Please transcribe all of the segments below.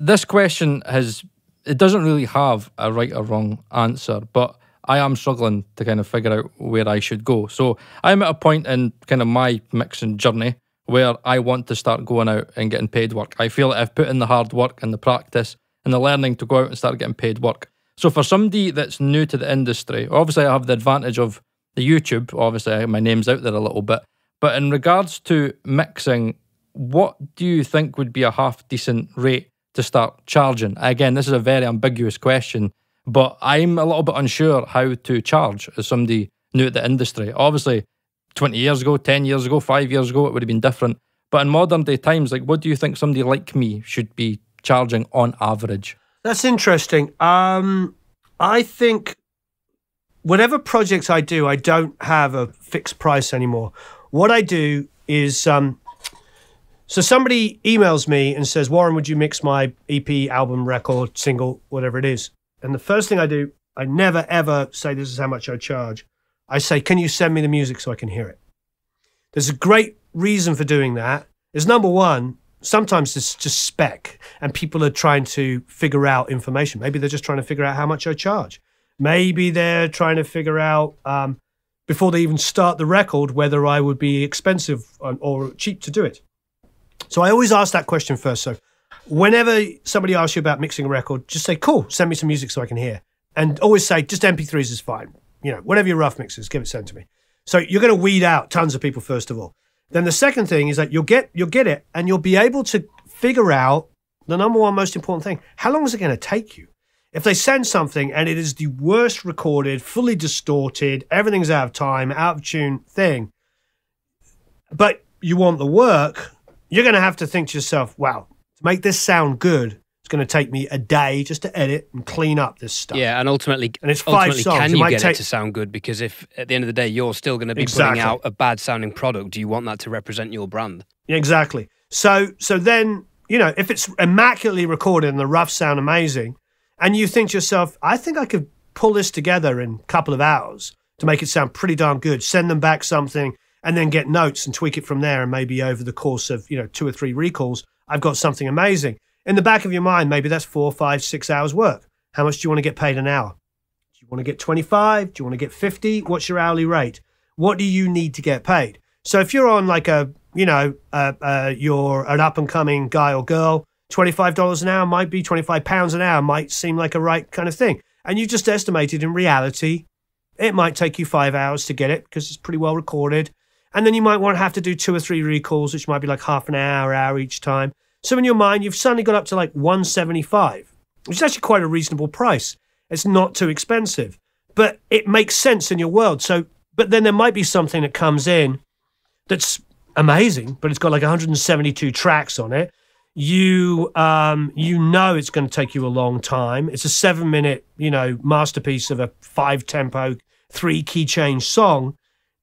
this question has it doesn't really have a right or wrong answer, but I am struggling to kind of figure out where I should go. So I'm at a point in kind of my mixing journey where I want to start going out and getting paid work. I feel that I've put in the hard work and the practice and the learning to go out and start getting paid work. So for somebody that's new to the industry, obviously I have the advantage of the YouTube. Obviously my name's out there a little bit. But in regards to mixing, what do you think would be a half decent rate to start charging? Again, this is a very ambiguous question, but I'm a little bit unsure how to charge as somebody new at the industry. Obviously, 20 years ago, 10 years ago, five years ago, it would have been different. But in modern day times, like, what do you think somebody like me should be charging on average? That's interesting. Um, I think whatever projects I do, I don't have a fixed price anymore. What I do is, um, so somebody emails me and says, Warren, would you mix my EP, album, record, single, whatever it is? And the first thing I do, I never ever say this is how much I charge. I say, can you send me the music so I can hear it? There's a great reason for doing that. Is number one, sometimes it's just spec and people are trying to figure out information. Maybe they're just trying to figure out how much I charge. Maybe they're trying to figure out um, before they even start the record whether I would be expensive or cheap to do it. So I always ask that question first. So whenever somebody asks you about mixing a record, just say, cool, send me some music so I can hear. And always say, just MP3s is fine. You know, whatever your rough mixes, give it sent to me. So you're going to weed out tons of people first of all. Then the second thing is that you'll get you'll get it and you'll be able to figure out the number one most important thing. How long is it going to take you? If they send something and it is the worst recorded, fully distorted, everything's out of time, out of tune thing, but you want the work, you're going to have to think to yourself, wow, to make this sound good, it's going to take me a day just to edit and clean up this stuff. Yeah, and ultimately, and it's five ultimately songs. can It you get take- it to sound good? Because if at the end of the day you're still going to be Exactly. putting out a bad sounding product, do you want that to represent your brand? Exactly. So so then, you know, if it's immaculately recorded and the roughs sound amazing, and you think to yourself, I think I could pull this together in a couple of hours to make it sound pretty darn good, send them back something, and then get notes and tweak it from there, and maybe over the course of, you know, two or three recalls, I've got something amazing. In the back of your mind, maybe that's four, five, six hours work. How much do you want to get paid an hour? Do you want to get 25? Do you want to get 50? What's your hourly rate? What do you need to get paid? So if you're on like a, you know, uh, uh, you're an up and coming guy or girl, $25 an hour might be 25 pounds an hour might seem like a right kind of thing. And you just estimated in reality, it might take you five hours to get it because it's pretty well recorded. And then you might want to have to do two or three recalls, which might be like half an hour, hour each time. So in your mind, you've suddenly got up to like 175, which is actually quite a reasonable price. It's not too expensive, but it makes sense in your world. So, but then there might be something that comes in that's amazing, but it's got like 172 tracks on it. You um you know it's going to take you a long time. It's a 7 minute, you know, masterpiece of a five tempo, three key change song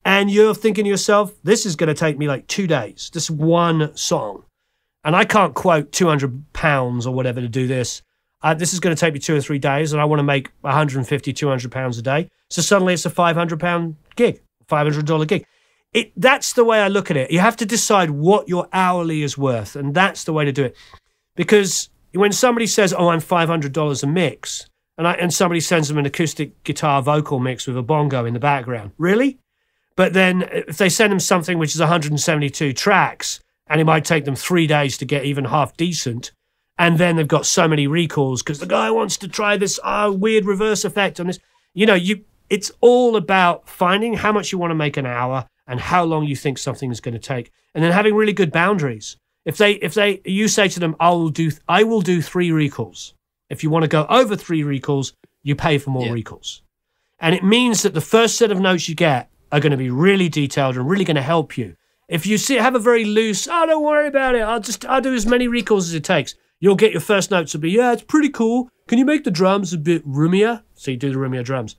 and you're thinking to yourself, this is going to take me like 2 days. This one song. And I can't quote 200 pounds or whatever to do this. Uh, this is going to take me two or three days, and I want to make 150, 200 pounds a day. So suddenly it's a 500 pound gig, $500 gig. It, that's the way I look at it. You have to decide what your hourly is worth, and that's the way to do it. Because when somebody says, "Oh, I'm $500 a mix," and I, and somebody sends them an acoustic guitar vocal mix with a bongo in the background, really? But then if they send them something which is 172 tracks, and it might take them three days to get even half decent, and then they've got so many recalls because the guy wants to try this oh, weird reverse effect on this. You know, you it's all about finding how much you want to make an hour and how long you think something is going to take, and then having really good boundaries. If they if they you say to them, I will do I will do three recalls. If you want to go over three recalls, you pay for more Yeah. recalls. And it means that the first set of notes you get are going to be really detailed and really going to help you. If you see, have a very loose, oh, don't worry about it. I'll just, I'll do as many recalls as it takes. You'll get your first notes will be, yeah, it's pretty cool. Can you make the drums a bit roomier? So you do the roomier drums.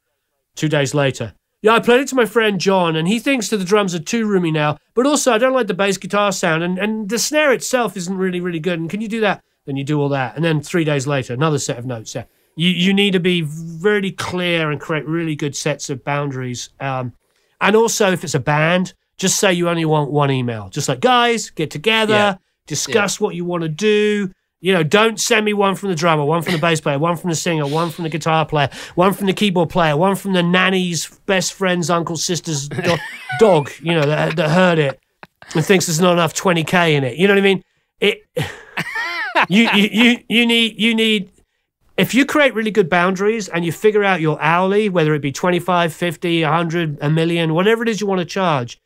Two days later, yeah, I played it to my friend John, and he thinks that the drums are too roomy now. But also, I don't like the bass guitar sound, and, and the snare itself isn't really, really good. And can you do that? Then you do all that, and then three days later, another set of notes. Yeah, you you need to be really clear and create really good sets of boundaries. Um, and also, if it's a band, just say you only want one email. Just like, guys, get together, Yeah. discuss what you want to do. You know, don't send me one from the drummer, one from the bass player, one from the singer, one from the guitar player, one from the keyboard player, one from the nanny's best friend's uncle, sister's do- dog, you know, that, that heard it and thinks there's not enough 20K in it. You know what I mean? It. you, you, you, you need, you need, if you create really good boundaries and you figure out your hourly, whether it be 25, 50, 100, a million, whatever it is you want to charge,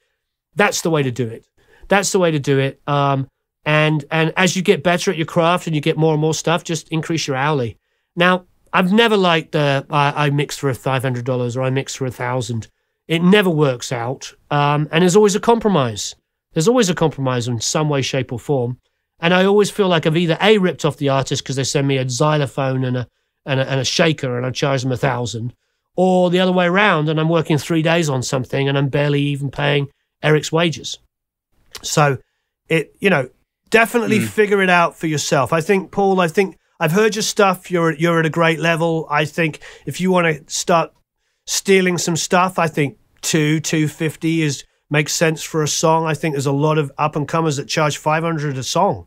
that's the way to do it. That's the way to do it. Um, and and as you get better at your craft and you get more and more stuff, just increase your hourly. Now, I've never liked the I, I mix for five hundred dollars or I mix for a thousand. It never works out, um, and there's always a compromise. There's always a compromise in some way, shape, or form. And I always feel like I've either a ripped off the artist because they send me a xylophone and a and a, and a shaker and I charge them a thousand, or the other way around, and I'm working three days on something and I'm barely even paying Eric's wages. So, it you know definitely Mm. figure it out for yourself. I think, Paul. I think I've heard your stuff. You're you're at a great level. I think if you want to start stealing some stuff, I think two two fifty is makes sense for a song. I think there's a lot of up and comers that charge five hundred a song.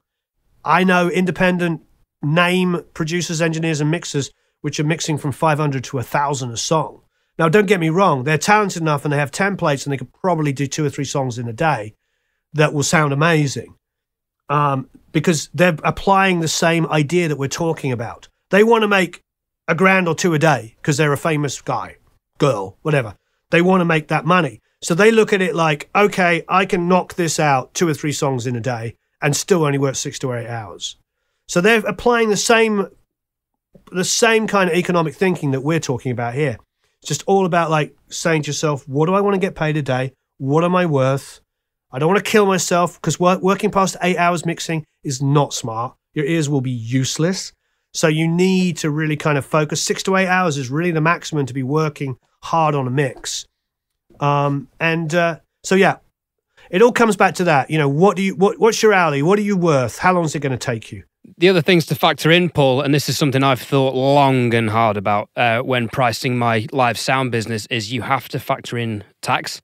I know independent name producers, engineers, and mixers which are mixing from five hundred to a thousand a song. Now, don't get me wrong; they're talented enough and they have templates and they could probably do two or three songs in a day that will sound amazing um, because they're applying the same idea that we're talking about. They want to make a grand or two a day because they're a famous guy, girl, whatever. They want to make that money. So they look at it like, okay, I can knock this out two or three songs in a day and still only work six to eight hours. So they're applying the same the same kind of economic thinking that we're talking about here. It's just all about like saying to yourself, what do I want to get paid a day? What am I worth? I don't want to kill myself because work, working past eight hours mixing is not smart. Your ears will be useless. So you need to really kind of focus. Six to eight hours is really the maximum to be working hard on a mix. Um, and uh, so yeah, it all comes back to that. You know, what do you what what's your alley? What are you worth? How long is it going to take you? The other things to factor in, Paul, and this is something I've thought long and hard about uh, when pricing my live sound business, is you have to factor in tax.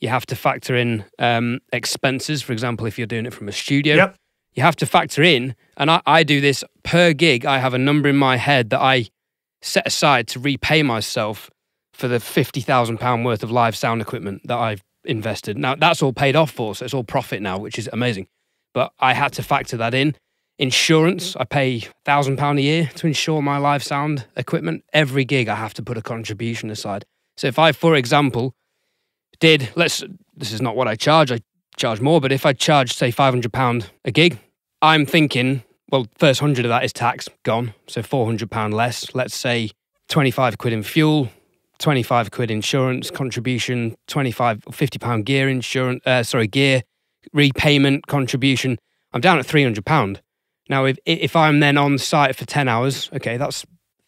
You have to factor in um, expenses. For example, if you're doing it from a studio, Yep. you have to factor in, and I, I do this per gig. I have a number in my head that I set aside to repay myself for the fifty thousand pound worth of live sound equipment that I've invested. Now that's all paid off for, so it's all profit now, which is amazing. But I had to factor that in. Insurance, mm-hmm. I pay thousand pound a year to insure my live sound equipment. Every gig, I have to put a contribution aside. So if I, for example, did let's this is not what I charge. I charge more, but if I charge say five hundred pound a gig, I'm thinking, well, first hundred of that is tax gone, so four hundred pound less. Let's say twenty five quid in fuel, twenty five quid insurance contribution, 25 50 pound gear insurance, uh, sorry gear repayment contribution. I'm down at three hundred pound. Now, if if I'm then on site for ten hours, okay, that's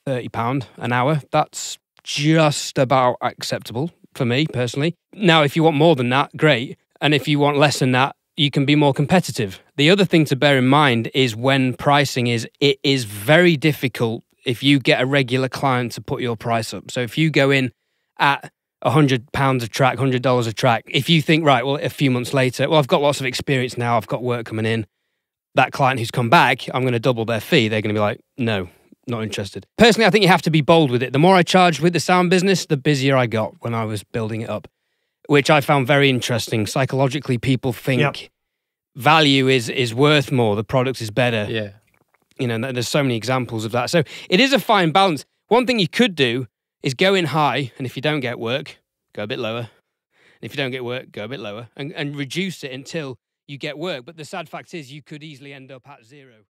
thirty pound an hour. That's just about acceptable for me personally. Now, if you want more than that, great. And if you want less than that, you can be more competitive. The other thing to bear in mind is when pricing is it is very difficult if you get a regular client to put your price up. So if you go in at a hundred pounds a track, hundred dollars a track, if you think right, well, a few months later, well, I've got lots of experience now, I've got work coming in. That client who's come back, I'm going to double their fee. They're going to be like, no, not interested. Personally, I think you have to be bold with it. The more I charged with the sound business, the busier I got when I was building it up, which I found very interesting. Psychologically, people think Yep. value is is worth more, the product is better. Yeah. You know, there's so many examples of that. So it is a fine balance. One thing you could do is go in high, and if you don't get work, go a bit lower. And If you don't get work, go a bit lower and, and reduce it until you get work. But the sad fact is, you could easily end up at zero.